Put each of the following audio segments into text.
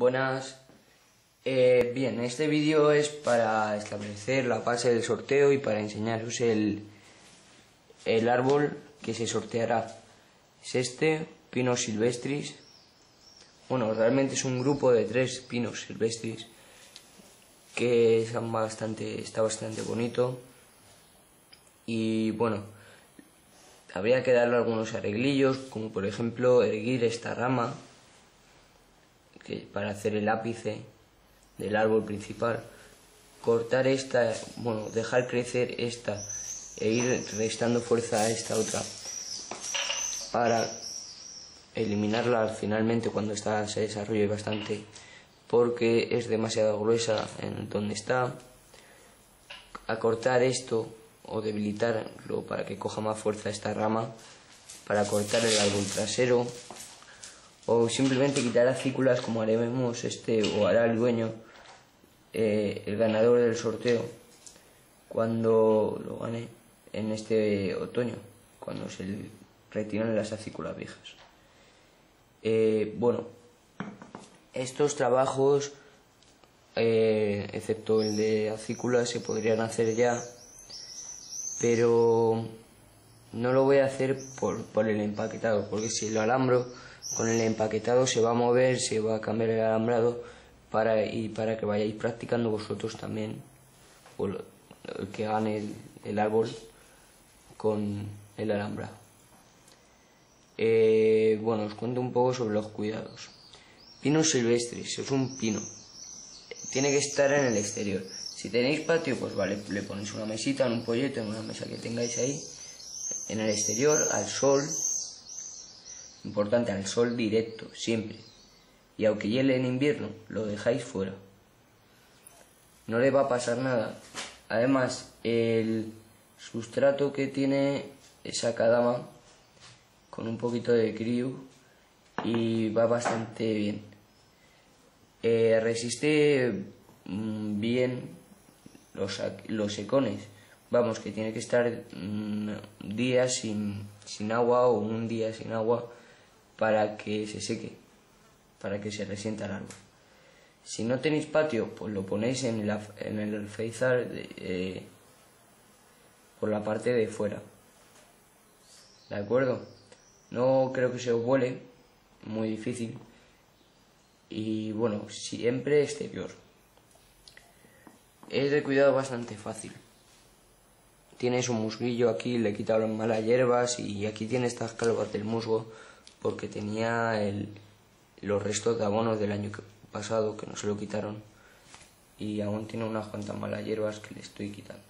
Buenas. Eh, bien, este vídeo es para establecer la fase del sorteo y para enseñaros el, el árbol que se sorteará. Es este, Pinos silvestris. Bueno, realmente es un grupo de tres pinos silvestris que bastante, está bastante bonito. Y bueno, habría que darle algunos arreglillos, como por ejemplo erguir esta rama para hacer el ápice del árbol principal, cortar esta, bueno, dejar crecer esta e ir restando fuerza a esta otra para eliminarla finalmente cuando esta se desarrolle bastante porque es demasiado gruesa en donde está. Acortar esto o debilitarlo para que coja más fuerza esta rama para cortar el árbol trasero o simplemente quitar acículas como haremos este o hará el dueño eh, el ganador del sorteo cuando lo gane en este otoño cuando se retiran las acículas viejas. Eh, bueno estos trabajos eh, excepto el de acículas se podrían hacer ya pero no lo voy a hacer por, por el empaquetado porque si lo alambro con el empaquetado se va a mover, se va a cambiar el alambrado para, y para que vayáis practicando vosotros también o que hagan el, árbol con el alambrado. Eh, bueno, os cuento un poco sobre los cuidados. Pinos silvestres, es un pino. Tiene que estar en el exterior. Si tenéis patio, pues vale, le ponéis una mesita en un polleto, en una mesa que tengáis ahí, en el exterior, al sol, Importante, al sol directo, siempre. Y aunque hiele en invierno, lo dejáis fuera. No le va a pasar nada. Además, el sustrato que tiene esa cadama con un poquito de crío y va bastante bien. Eh, resiste mm, bien los, los secones. Vamos, que tiene que estar mm, días sin, sin agua o un día sin agua para que se seque, para que se resienta el árbol. Si no tenéis patio, pues lo ponéis en, en el alféizar eh, por la parte de fuera. ¿De acuerdo? No creo que se os vuele, muy difícil. Y bueno, siempre exterior. Es de cuidado bastante fácil. Tienes un musguillo aquí, le las malas hierbas y aquí tiene estas calvas del musgo porque tenía el, los restos de abonos del año pasado que no se lo quitaron y aún tiene unas cuantas malas hierbas que le estoy quitando.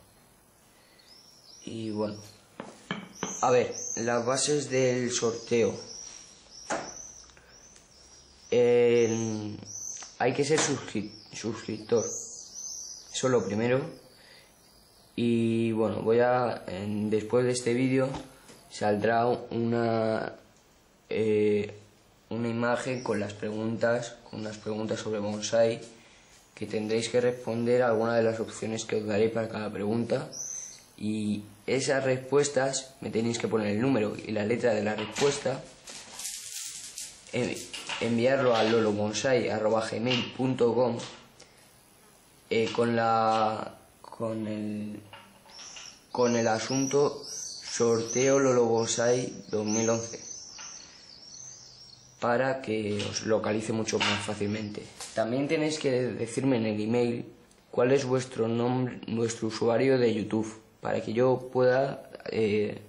Y bueno, a ver, las bases del sorteo. hay que ser suscriptor. Eso es lo primero. Y bueno, voy a, después de este vídeo, saldrá una eh, una imagen con las preguntas, con unas preguntas sobre bonsai, que tendréis que responder a alguna de las opciones que os daré para cada pregunta. Y esas respuestas me tenéis que poner el número y la letra de la respuesta, enviarlo a lolobonsai.gmail.com eh, con la con el con el asunto sorteo Lolo Bonsai 2011 para que os localice mucho más fácilmente. También tenéis que decirme en el email cuál es vuestro nombre, nuestro usuario de YouTube, para que yo pueda eh,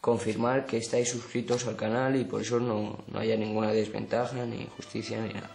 confirmar que estáis suscritos al canal y por eso no, no haya ninguna desventaja, ni injusticia, ni nada.